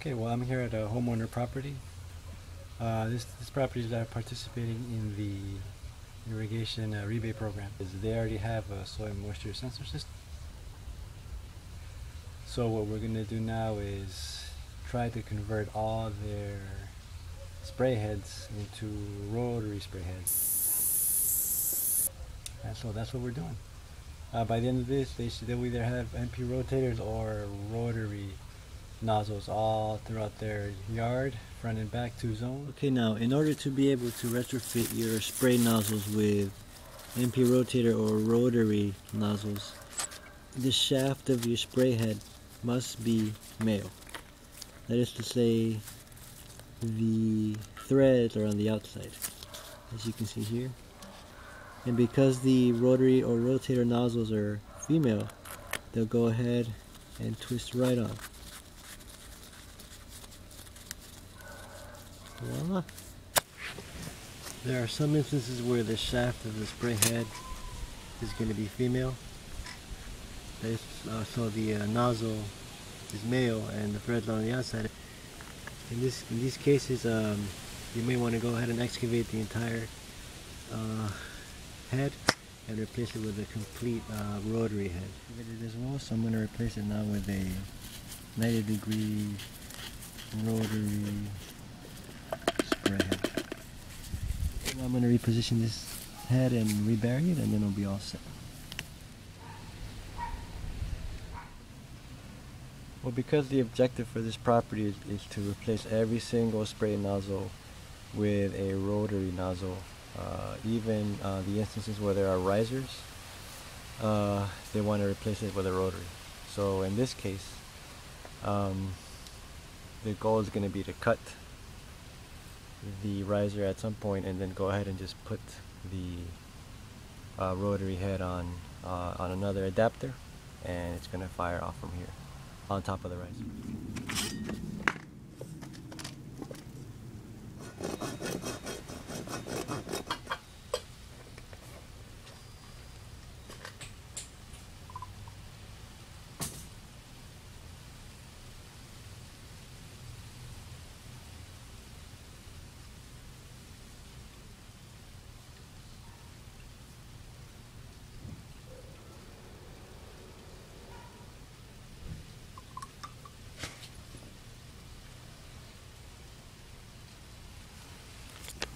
Okay, well, I'm here at a homeowner property. Uh, this, this property is participating in the irrigation uh, rebate program. They already have a soil moisture sensor system. So what we're gonna do now is try to convert all their spray heads into rotary spray heads. And so that's what we're doing. Uh, by the end of this, they should they'll either have MP rotators or rotary nozzles all throughout their yard, front and back, two zones. Okay, now in order to be able to retrofit your spray nozzles with MP rotator or rotary nozzles, the shaft of your spray head must be male. That is to say, the threads are on the outside, as you can see here. And because the rotary or rotator nozzles are female, they'll go ahead and twist right on. Voila. There are some instances where the shaft of the spray head is going to be female. Uh, so the uh, nozzle is male and the threads on the outside. In this, in these cases, um, you may want to go ahead and excavate the entire uh, head and replace it with a complete uh, rotary head. It as well, so I'm going to replace it now with a 90 degree rotary spray head. Reposition this head and rebury it and then it'll be all set. Well, because the objective for this property is, is to replace every single spray nozzle with a rotary nozzle, uh, even uh, the instances where there are risers, uh, they want to replace it with a rotary. So in this case, um, the goal is going to be to cut the riser at some point and then go ahead and just put the uh, rotary head on uh, on another adapter and it's going to fire off from here on top of the riser.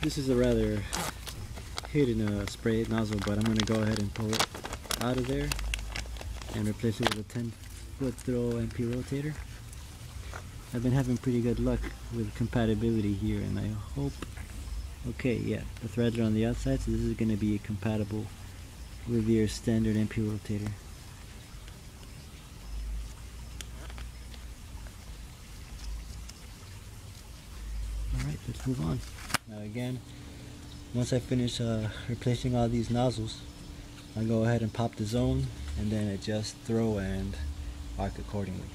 This is a rather hidden uh, spray nozzle, but I'm going to go ahead and pull it out of there and replace it with a 10 foot throw MP rotator. I've been having pretty good luck with compatibility here and I hope, okay yeah, the threads are on the outside so this is going to be compatible with your standard MP rotator. Alright, let's move on. Now again, once I finish uh, replacing all these nozzles, I go ahead and pop the zone and then adjust throw and arc accordingly.